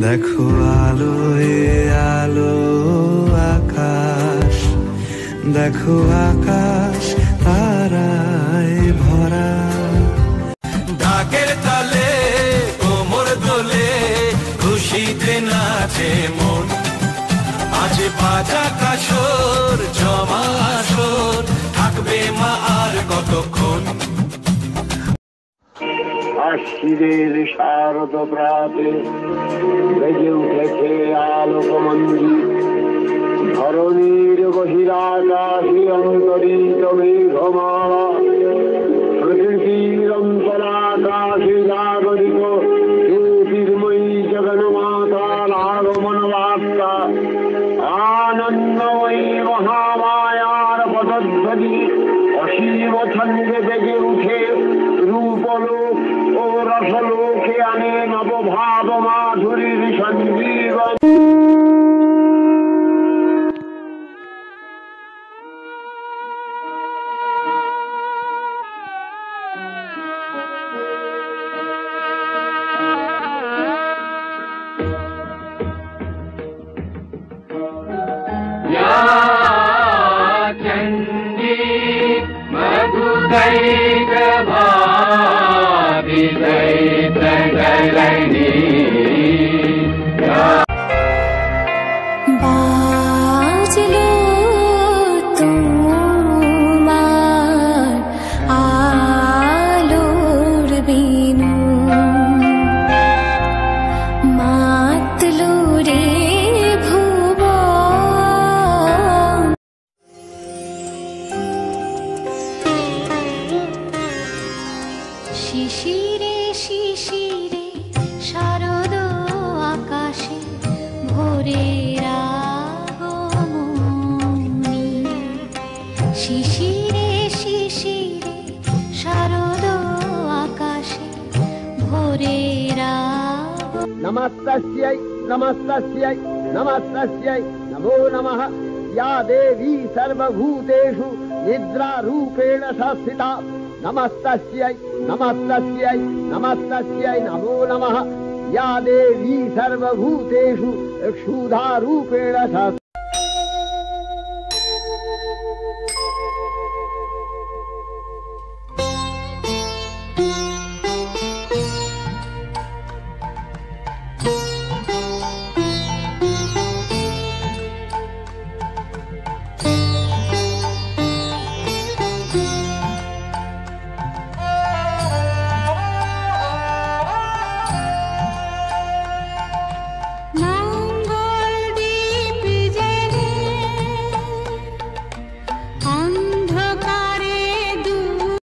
দেখো আলো এ আলো, আকাশ। দেখো আকাশ, তারায় ভরা। ঢাকের তালে, কোমর দোলে, খুশিতে নাচে মন। আজ বাজা কাশর, জমা আসর, থাকবে মা আর কতক্ষণ? আশ্বিরের শারদ প্রাতে বেজে উঠেছে আলোকমন্দির ধরণীর বহিরাকাশে অন্তরিত মেঘমালা, প্রকৃতির অন্তরাকাশে জাগরিত জ্যোতির্ময়ী জগন্মাতার আগমন বার্তা আনন্দময়ী মহামায়ার পদধ্বনি অসীম ছন্দে বেজে উঠে রূপলোক রসলোকে আনে নবভাব মাধুরীর Sanjiban. đi đây tây đây đây শিশিরে শিশিরে, শারদ আকাশে ভোরের আগমনী। শিশিরে শিশিরে, শারদ আকাশে ভোরের নমস্তাস্যাই নমস্তাস্যাই নমস্তাস্যাই নমো নমঃ। या देवी सर्वभूतेषु निद्रारूपेण सा स्थिता नमस्तस्यै नमस्तस्यै नमस्तस्यै नमो नमः। या देवी सर्वभूतेषु क्षुधारूपेण संस्थिता